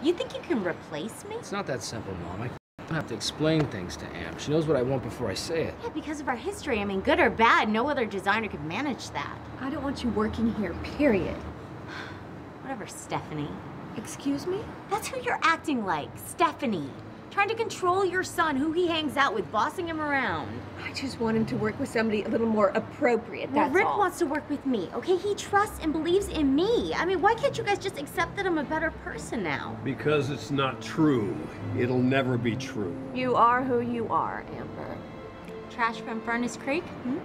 You think you can replace me? It's not that simple, Mom. I don't have to explain things to Am. She knows what I want before I say it. Yeah, because of our history. I mean, good or bad, no other designer could manage that. I don't want you working here, period. Whatever, Stephanie. Excuse me? That's who you're acting like, Stephanie. Trying to control your son, who he hangs out with, bossing him around. I just want him to work with somebody a little more appropriate, Well, that's Rick all. wants to work with me, okay? He trusts and believes in me. I mean, why can't you guys just accept that I'm a better person now? Because it's not true. It'll never be true. You are who you are, Amber. Trash from Furnace Creek? Hmm?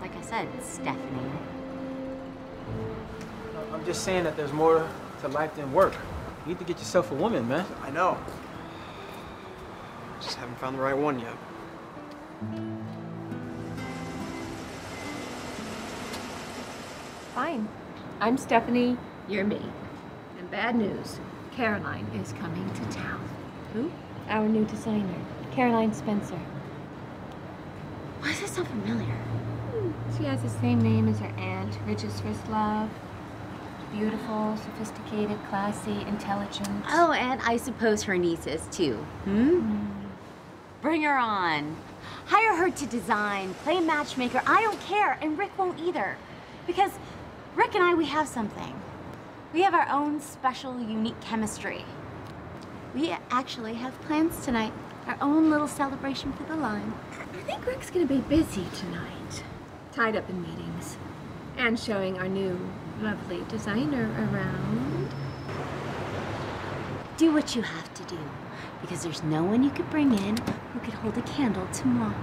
Like I said, Stephanie. I'm just saying that there's more to life than work. You need to get yourself a woman, man. I know. Just haven't found the right one yet. Fine. I'm Stephanie, you're me. And bad news, Caroline is coming to town. Who? Our new designer, Caroline Spencer. Why does that sound familiar? She has the same name as her aunt, Ridge's first love. Beautiful, sophisticated, classy, intelligent. Oh, and I suppose her niece is too. Hmm? Bring her on. Hire her to design, play matchmaker. I don't care, and Rick won't either. Because Rick and I, we have something. We have our own special, unique chemistry. We actually have plans tonight. Our own little celebration for the line. I think Rick's gonna be busy tonight. Tied up in meetings. And showing our new lovely designer around. Do what you have to do. Because there's no one you could bring in who could hold a candle to Mom.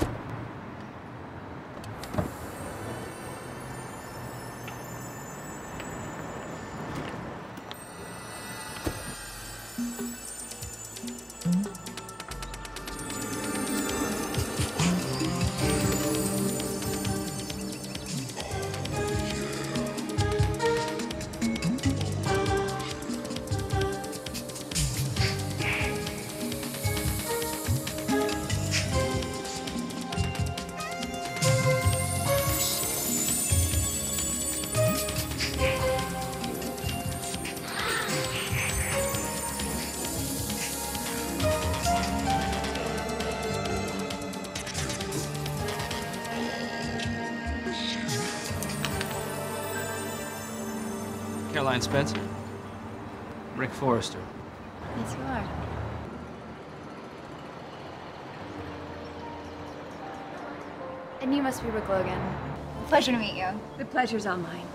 Caroline Spencer. Rick Forrester. Yes, you are. And you must be Rick Logan. Pleasure to meet you. The pleasure's all mine.